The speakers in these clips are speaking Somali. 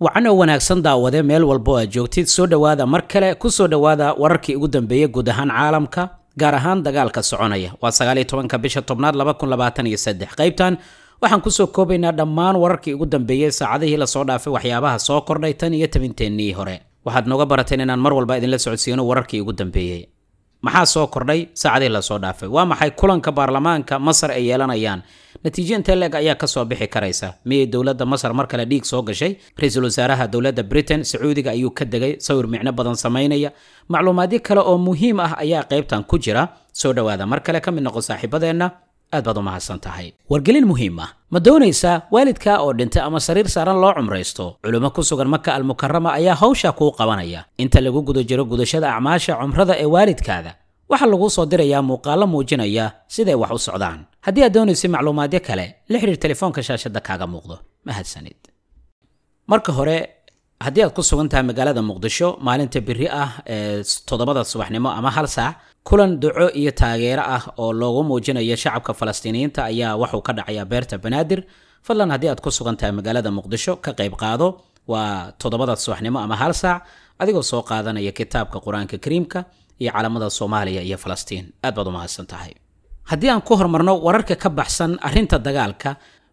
wacan oo wanaagsan daawade meel walbo aad joogtid soo dhowaada mar kale ku soo dhowaada wararkii ugu dambeeyey guud ahaan caalamka gaar ahaan dagaalka soconaya. Waa sagaaliyo tobanka bisha tobnaad laba kun labaatan iyo saddex. Qaybtan waxaan ku soo koobaynaa dhammaan wararkii ugu dambeeyey saacadihii la soo dhaafay waxyaabaha soo kordhay tan iyo tabinteennii hore. Waxaad nooga barateen inaan mar walba idinla socodsiino wararkii ugu dambeeyey maxaa soo kordhay saacadihii la soo dhaafay? Waa maxay kulanka baarlamaanka masar ay yeelanayaan natiijo intee leeg ayaa ka soo bixi karaysa. Miyay dowladda masar mar kale dhiig soo gashay? Ra'iisul wasaaraha dowladda britain sacuudiga ayuu ka degay. Sawir micno badan samaynaya. Macluumaadyo kale oo muhiim ah ayaa qaybtan ku jira. Soo dhowaada mar kale ka mid noqo saaxiibadeenna. Aad baad u mahadsan tahay wargelin muhiim ah. Ma doonaysaa waalidkaa oo dhintay ama sariir saaran loo cumraysto? Culimo ku sugan maka almukarama ayaa hawsha kuu qabanaya. Inta lagu guda jiro gudashada acmaasha cumrada ee waalidkaada waxaa laguu soo dirayaa muuqaallo muujinaya siday wax u socdaan haddii aad doonaysa macluumaadyo kale la xidhiir telefoonka shaashadda kaaga muuqdo mahadsanid marka hore haddii aad ku sugan tahay magaalada muqdisho maalinta biri ah ee toddobada subaxnimo ama hal saac kulan duco iyo taageero ah oo loogu muujinayo shacabka falastiiniyiinta ayaa waxuu ka dhacayaa beerta banaadir fadlan haddii aad ku sugan tahay magaalada muqdisho ka qayb qaado waa toddobada subaxnimo ama hal saac adigoo soo qaadanaya kitaabka qur-aanka kariimka iyo calamada soomaaliya iyo falastiin aad baad u mahadsan tahay haddii aan ku hormarno wararka ka baxsan arrinta dagaalka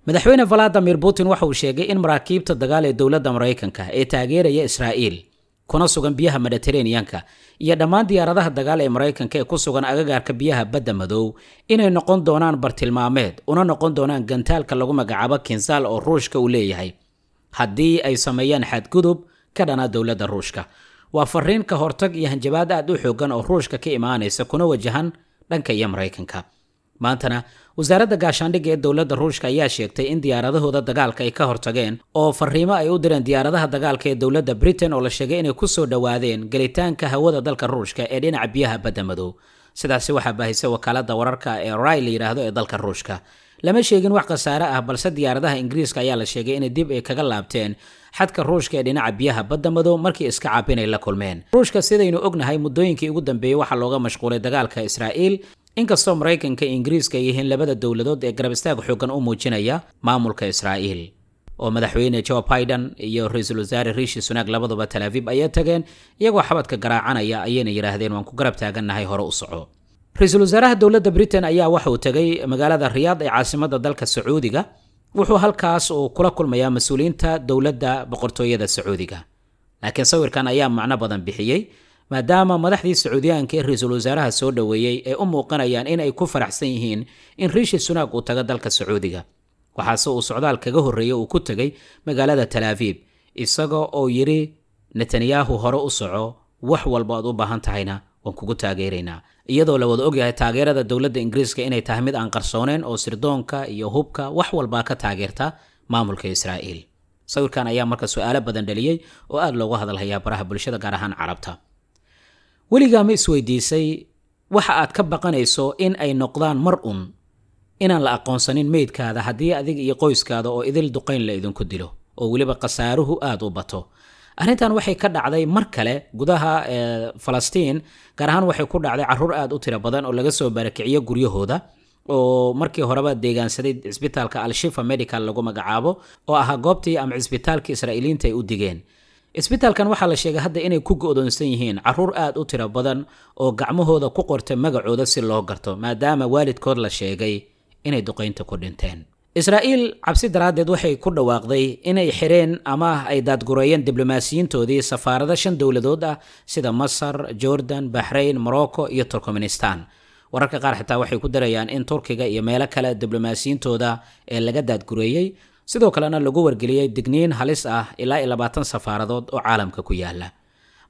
madaxweyne valadimir putin waxa uu sheegay in maraakiibta dagaal ee dowladda maraykanka ee taageeraya israa'iil kuna sugan biyaha mediteraneanka iyo dhammaan diyaaradaha dagaal ee maraykanka ee ku sugan agagaarka biyaha badda madow inay noqon doonaan bartilmaameed una noqon doonaan gantaalka lagu magacaabo kinsaal oo ruushka uu leeyahay. Haddii ay sameeyaan xadgudub ka dhana dowladda ruushka. Waa fariin ka hortag iyo hanjabaad aad u xoogan oo ruushka ka imaanaysa kuna wajahan dhanka iyo maraykanka maantana wasaaradda gaashaandhigga ee dowladda ruushka ayaa sheegtay in diyaaradahooda dagaalka ay ka hortageen oo fariimo ay u direen diyaaradaha dagaalka ee dowladda britain oo la sheegay inay ku soo dhowaadeen gelitaanka hawada dalka ruushka ee dhinaca biyaha badda madow sidaasi waxaa baahisay wakaaladda wararka ee rai la yidhaahdo ee dalka ruushka. Lama sheegin wax khasaare ah balse diyaaradaha ingiriiska ayaa la sheegay inay dib ay kaga laabteen xadka ruushka ee dhinaca biyaha badda madow markii iska caabin ay la kulmeen. Ruushka sidaynu ognahay muddooyinkii ugu dambeeyey waxaa looga mashquulay dagaalka israa'iil inkastoo maraykanka ingiriiska ay yihiin labada dowladood ee garab istaag xoogan u muujinaya maamulka israa'iil oo madaxweyne joe biden iyo ra-iisul wasaare riishi sunaag labaduba talaafib ayay tageen iyagoo xabadka garaacanaya ayayna yidhaahdeen waan ku garab taagannahay hore u soco ra-iisul wasaaraha dowladda britain ayaa waxa uu tegay magaalada riyaad ee caasimadda dalka sacuudiga wuxuu halkaas uu kula kulmayaa mas-uuliyiinta dowladda boqortooyada sacuudiga laakiin sawirkan ayaa macno badan bixiyey maadaama madaxdii sacuudiyaanka ee ra'iisul wasaaraha soo dhoweeyey ay u muuqanayaan in ay ku faraxsan yihiin in riishi sunaag uu tago dalka sacuudiga. Waxaase uu socdaal kaga horreeyey uu ku tegay magaalada talaafiib isaga oo yidhi netanyahu hore u soco wax walba aad u baahan tahayna waan kugu taageeraynaa iyadoo la wada ogyahay taageerada dowladda ingiriiska inay tahay mid aan qarsooneen oo sirdoonka iyo hubka wax walbaa ka taageerta maamulka israa'iil. Sawirkan ayaa marka su'aalo badan dhaliyey oo aad loogu hadalhayaa baraha bulshada gaar ahaan carabta weligaa ma isweydiisay waxa aad ka baqanayso in ay noqdaan mar un inaan la aqoonsanin meydkaada haddii adig iyo qoyskaada oo idil duqayn la idinku dilo oo weliba khasaaruhu aad u bato. Arrintan waxay ka dhacday mar kale gudaha falastiin gaar ahaan waxay ku dhacday carruur aad u tiro badan oo laga soo barakiciyo guryahooda oo markii horeba deegaansaday cisbitaalka al-shifa medical lagu magacaabo oo ahaa goobtii ama cisbitaalkii israa'iiliyiinta ay u digeen cisbitaalkan waxaa la sheegay hadda inay ku go'doonsan yihiin carruur aad u tiro badan oo gacmahooda ku qorta magacooda si loo garto maadaama waalidkood la sheegay inay duqaynta ku dhinteen. Israa'iil cabsi daraaddeed waxay ku dhawaaqday inay xireen ama ay daadgureeyeen diblomaasiyiintoodii safaarado shan dowladood ah sida masar jordan baxrayn morocco iyo turkmenistan. Wararka qaar xitaa waxay ku darayaan in turkiga iyo meelo kale diblomaasiyiintooda ee laga daadgureeyey sidoo kalena lagu wargeliyey digniin halis ah ilaa iyo labaatan safaaradood oo caalamka ku yaala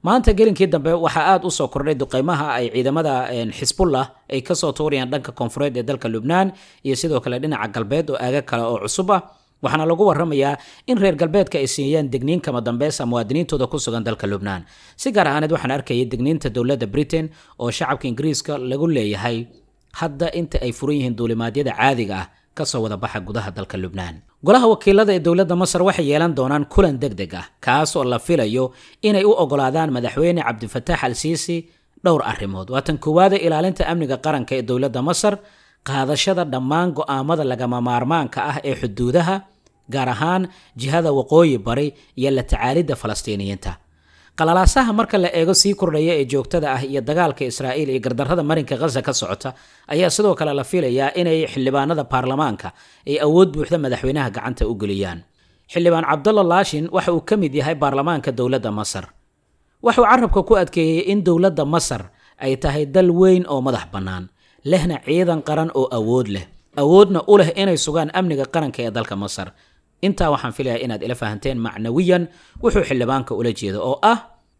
maanta gelinkii dambe waxaa aad u soo kordhay duqeymaha ay ciidamada xisbullah ay kasoo tuurayaan dhanka koonfureed ee dalka lubnaan iyo sidoo kale dhinaca galbeed oo aaga kale oo cusub ah waxaana lagu waramayaa in reer galbeedka ay siiyeen digniin kama dambeys muwaadiniintooda ku sugan dalka lubnaan si gaar ahaaneed waxaan arkayay digniinta dowladda britain oo shacabka ingiriiska lagu leeyahay hadda inta ay furan yihiin duulimaadyada caadiga ah kasoo wada baxa gudaha dalka lubnaan golaha wakiilada ee dowladda masar waxay yeelan doonaan kulan deg deg ah kaas oo la filayo inay u ogolaadaan madaxweyne cabdifataax al siisi dhowr arrimood waa tan koowaada ilaalinta amniga qaranka ee dowladda masar qaadashada dhammaan go'aamada lagama maarmaanka ah ee xuduudaha gaar ahaan jihada waqooyi bari iyo la tacaalidda falastiiniyiinta qalalaasaha marka la eego sii kordhaya ee joogtada ah iyo dagaalka israa'iil iyo gardarrada marinka khaza ka socota ayaa sidoo kale la filayaa inay xildhibaanada baarlamaanka ay awood buuxda madaxweynaha gacanta u geliyaan xildhibaan cabdalla laashin waxa uu ka mid yahay baarlamaanka dowladda masar waxuu carabka ku adkeeyey in dowladda masar ay tahay dal weyn oo madax bannaan lehna ciidan qaran oo awood leh awoodna u leh inay sugaan amniga qaranka ee dalka masar intaa waxaan filayaa inaad ila fahanteen macnawiyan. Wuxuu xildhibaanka ula jeedo oo ah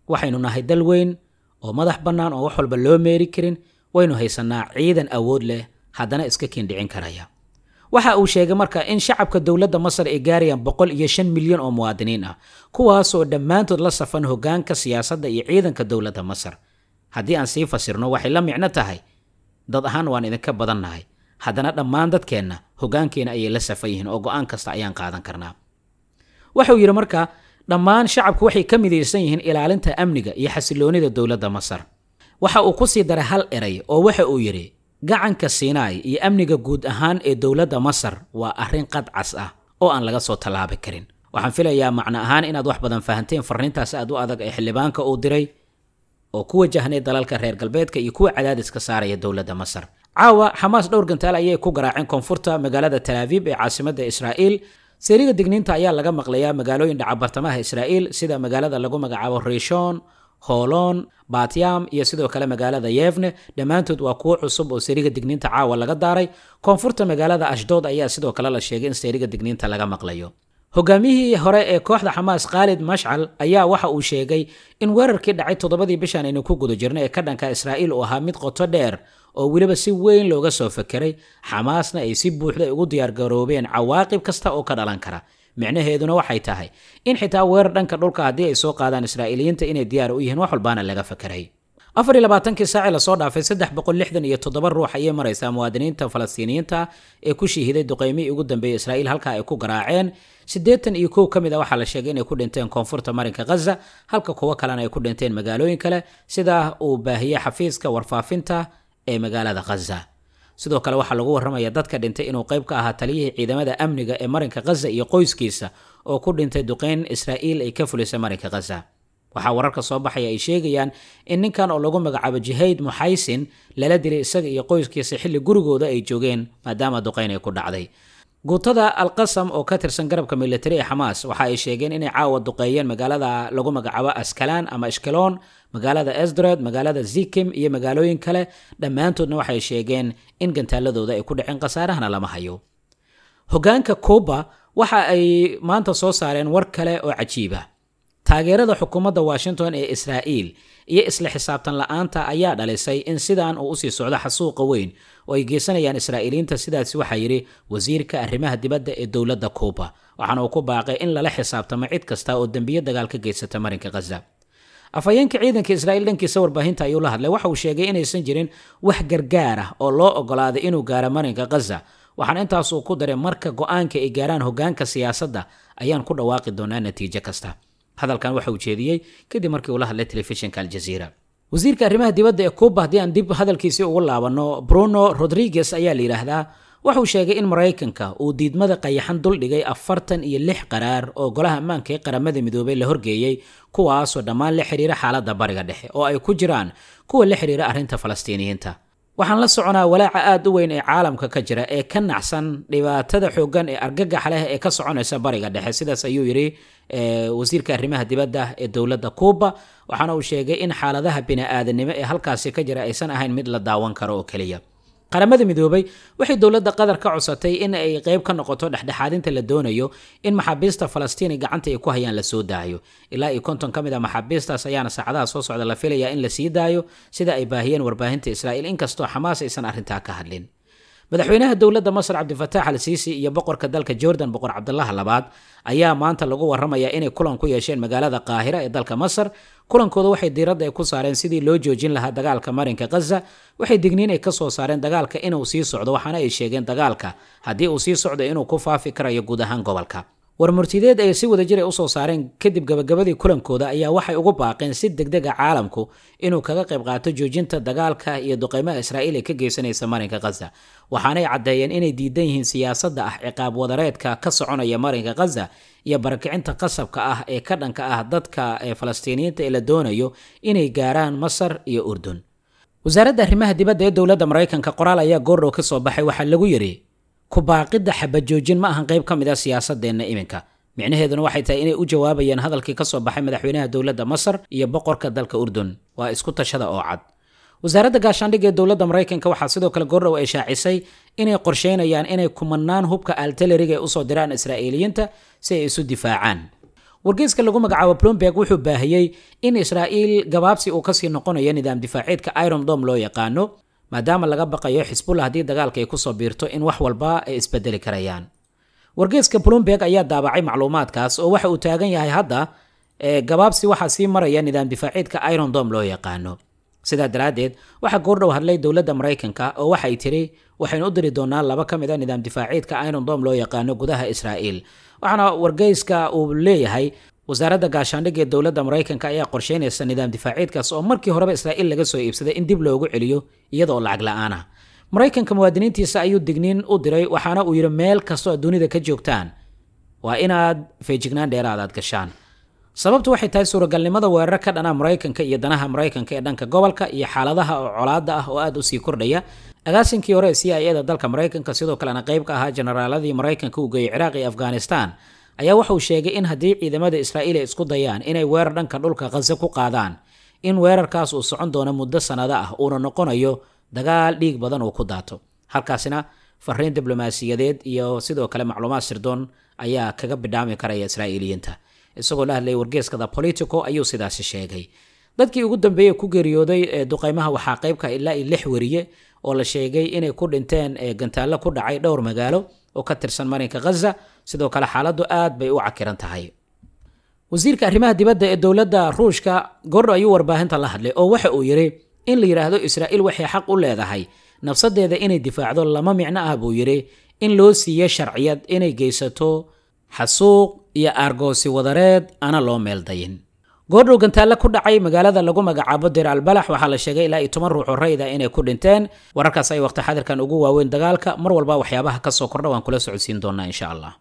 waxaynu nahay dal weyn oo madax bannaan oo wax walba loo meeri karin. Waynu haysanaa ciidan awood leh haddana iska kiindhicin karaya. Waxa uu sheegay marka in shacabka dowladda masar ay gaarayaan boqol iyo shan milyan oo muwaadiniin ah kuwaasoo dhammaantood la safan hogaanka siyaasadda iyo ciidanka dowladda masar. Haddii aan sii fasirno waxay la micno tahay. Dad ahaan waan idinka badannahay haddana dhammaan dadkeenna hogaankeena ayay la safan yihiin oo go'aan kasta ayaan qaadan karnaa. Waxauu yidhi marka dhammaan shacabku waxay ka midaysan yihiin ilaalinta amniga iyo xasiloonida dowladda masar. Waxa uu ku sii daray hal eray oo waxa uu yidhi gacanka siinaay iyo amniga guud ahaan ee dowladda masar waa arrin qadcas ah oo aan laga soo tallaabi karin. Waxaan filayaa macno ahaan inaad wax badan fahanteen farriintaas aad u adag ee xildhibaanka uu diray oo ku wajahnay dalalka reer galbeedka iyo kuwa cadaadiska saaraya dowladda masar caawa xamaas dhowr gantaal ayay ku garaaceen koonfurta magaalada talaabiib ee caasimadda israa'iil seeriga digniinta ayaa laga maqlayaa magaalooyin dhaca bartamaha israa'iil sida magaalada lagu magacaabo rishon hoolon batyam iyo sidoo kale magaalada yevne dhammaantood waa kuwo cusub oo seeriga digniinta caawa laga daaray koonfurta magaalada ashdood ayaa sidoo kale la sheegay in seeriga digniinta laga maqlayo hogaamiyihii hore ee kooxda xamaas khaalid mashcal ayaa waxa uu sheegay in weerarkii dhacay toddobadii bishan aynu ku guda jirno ee ka dhanka israa'iil uu ahaa mid qoto dheer oo weliba si weyn looga soo fakeray xamaasna ay si buuxda ugu diyaargaroobeen cawaaqib kasta oo ka dhalan kara. Micnaheeduna waxay tahay in xitaa weerar dhanka dhulka haddii ay soo qaadaan israa'iiliyiinta inay diyaar u yihiin wax walbaana laga fakeray afar iyo labaatankii saaci la soo dhaafay saddex boqol lixdan iyo toddoba ruux ayay maraysaa muwaadiniinta falastiiniyiinta ee ku shihiday duqeymihii ugu dambeeyey israa'iil halka ay ku garaaceen siddeetan iyo kow ka mid a waxaa la sheegay inay ku dhinteen koonfurta marinka khaza halka kuwo kalena ay ku dhinteen magaalooyin kale sidaa uu baahiyey xafiiska warfaafinta ee magaalada khaza sidoo kale waxaa lagu warramaya dadka dhintay inuu qayb ka ahaa taliyihii ciidamada amniga ee marinka khaza iyo qoyskiisa oo ku dhintay duqeyn israa'iil ay ka fulisay marinka khaza waxaa wararka soo baxaya ay sheegayaan in ninkan oo lagu magacaabo jihayd muxaysin lala dilay isaga iyo qoyskiisa xilli gurigooda ay joogeen maadaama duqeyn ay ku dhacday guutada alqasam oo ka tirsan garabka militari ee xamaas waxa ay sheegeen inay caawa duqeeyeen magaalada lagu magacaabo askalaan ama ashkelon magaalada esdred magaalada zikim iyo magaalooyin kale dhammaantoodna waxay sheegeen in gantaaladooda ay ku dhaceen khasaarahana lama hayo hogaanka cuba waxa ay maanta soo saareen war kale oo cajiiba taageerada xukuumadda washington ee israa'iil iyo isla xisaabtan la-aanta ayaa dhalisay in sidaan uu usii socdo xasuuqa weyn oo ay geysanayaan israa'iiliyiinta sidaasi waxaa yidhi wasiirka arrimaha dibadda ee dowladda cuuba waxaana uu ku baaqay in lala xisaabtamo cid kasta oo dembiyo dagaal ka geysata marinka khaza afhayeenka ciidanka israa'iil dhankiisa warbaahinta ayuu la hadlay waxa uu sheegay inaysan jirin wax gargaar ah oo loo ogolaaday inuu gaaro marinka khaza waxaana intaas uu ku daray marka go-aanka ay gaaraan hogaanka siyaasadda ayaan ku dhawaaqi doonaa natiijo kasta hadalkan waxa uu jeediyey kadib markii uu la hadlay telefishinka aljaziira wasiirka arrimaha dibadda ee cuuba haddii aan dib hadalkiisii ugu laabanno bruno rodriguez ayaa la yidhaahdaa wuxuu sheegay in maraykanka uu diidmada qayaxan duldhigay afartan iyo lix qaraar oo golaha ammaanka ee qaramada midoobay la horgeeyey kuwaasoo dhammaan la xidhiira xaaladda bariga dhexe oo ay ku jiraan kuwa la xidhiira arrinta falastiiniyiinta waxaan la soconaa walaaca aada u weyn ee caalamka ka jira ee ka nacsan dhibaatada xooggan ee argagax leh ee ka soconaysa bariga dhexe. Sidaas ayuu yidhi wasiirka arrimaha dibadda ee dowladda cuuba waxaana uu sheegay in xaaladaha bini-aadanimo ee halkaasi ka jira aysan ahayn mid la daawan karo oo keliya qaramada midoobay waxay dowladda qatar ka codsatay in ay qayb ka noqoto dhexdhexaadinta la doonayo in maxaabiista falastiini gacanta ay ku hayaan la soo daayo. Ilaa iyo konton ka mid a maxaabiistaas ayaana saacadaha soo socda la filayaa in la sii daayo sida ay baahiyeen warbaahinta israa'iil. Inkastoo xamaas aysan arrintaa ka hadlin madaxweynaha dowladda masar cabdifatax al siisi iyo boqorka dalka jordan boqor cabdulaha labaad ayaa maanta lagu waramayaa inay kulan ku yeesheen magaalada qaahira ee dalka masar. Kulankooda waxay diiradda ay ku saareen sidii loo joojin lahaa dagaalka marinka khaza waxay digniin ay ka soo saareen dagaalka inuu sii socdo waxaana ay sheegeen dagaalka. Haddii uu sii socdo inuu ku faafi karayo guud ahaan gobolka warmurtideed ay si wadajir ay u soo saareen kadib gabagabadii kulankooda ayaa waxay ugu baaqeen si degdega caalamku inuu kaga qayb qaato joojinta dagaalka iyo duqeymaha israa'iil ee ka geysanaysa marinka khaza waxaanay caddeeyeen inay diidan yihiin siyaasadda ah ciqaab wadareedka ka soconaya marinka khaza iyo barakicinta qasabka ah ee ka dhanka ah dadka ee falastiiniyiinta ee la doonayo inay gaaraan masar iyo urdun. Wasaaradda arrimaha dibadda ee dowladda maraykanka qoraal ayaa goordhow ka soo baxay waxaa lagu yidhi kubaaqidda xabajoojin ma ahan qayb ka mid a siyaasadeenna iminka. Micnaheeduna waxay tahay inay u jawaabayaan hadalkii ka soo baxay madaxweynaha dowladda masar iyo boqorka dalka urdun. Waa isku tashada oo cad. Wasaaradda gaashaandhigga ee dowladda maraykanka waxaa sidoo kale goordhow ay shaacisay inay qorsheynayaan inay kumanaan hubka altaleriga ay u soo diraan israa'iiliyiinta si ay isu difaacaan. Wargeyska lagu magacaabo plomberg wuxuu baahiyey in israa'iil gabaabsi uu ka sii noqonayo nidaam difaaceedka iron dom loo yaqaano maadaama laga baqayo xisbullah haddii dagaalka ay ku soo biirto in wax walba ay isbedeli karayaan. Wargeeska plomberg ayaa daabacay macluumaadkaas oo waxa uu taagan yahay hadda gabaabsi waxaa sii maraya nidaam difaaceedka iron dom loo yaqaano. Sidaa daraaddeed waxaa goordhow hadlay dowladda maraykanka oo waxay tiri waxaynu u diri doonaa laba ka mid a nidaam difaaceedka iron dom loo yaqaano gudaha israa'iil. Waxaana wargeyska uu leeyahay wasaaradda gaashaandhigga ee dowladda maraykanka ayaa qorsheynaysa nidaam difaaceedkaas oo markii horeba israa'iil laga soo iibsaday in dib loogu celiyo iyadaoo lacag la'aan ah maraykanka muwaadiniintiisa ayuu digniin u diray waxaana uu yidhi meel kastoo dunida ka joogtaan waa inaad feejignaan dheeraad aad gashaan. Sababtu waxay tahay suuragalnimada weerar ka dhana maraykanka iyo danaha maraykanka ee dhanka gobolka iyo xaaladaha oo colaada ah oo aad u sii kordhaya. Agaasinkii hore ee c i eda dalka maraykanka sidoo kalena qayb ka ahaa generaaladii maraykanka uu geeyey ciraaq iyo afghanistan ayaa wuxuu sheegay in haddii ciidamada israa'iil ay isku dayaan inay weerar dhanka dhulka khaze ku qaadaan in weerarkaas uu socon doono muddo sannado ah uuna noqonayo dagaal dhiig badan uu ku daato halkaasina fariin diblomaasiyadeed iyo sidoo kale macluumaad sirdoon ayaa kaga bidhaami karaya israa'iiliyiinta isagoo la hadlayay wargeeska the politico ayuu sidaasi sheegay dadkii ugu dambeeyey ku geeriyooday ee duqaymaha waxaa qaybka ilaa iyo lix weriye oo la sheegay inay ku dhinteen gantaallo ku dhacay dhowr magaalo oo ka tirsan marinka khaza sidoo kale xaaladdu aad bay u cakiran tahay. Wasiirka arrimaha dibadda ee dowladda ruushka goordho ayuu warbaahinta la hadlay oo waxa uu yidhi in la yidhaahdo israa'iil waxay xaq u leedahay. Nafsadeeda inay difaacdo lama micno ah buu yidhi in loo siiyo sharciyad inay geysato xasuuq iyo aargoosi wadareed ana loo meeldayin goordhow gantaalle ku dhacay magaalada lagu magacaabo dir albalax waxaa la sheegay ilaa iyo toban ruux oo rayda inay ku dhinteen. Wararkaas ay waqti xadirkan ugu waaweyn dagaalka mar walba waxyaabaha ka soo kordha waan kula socodsiin doonaa insha allah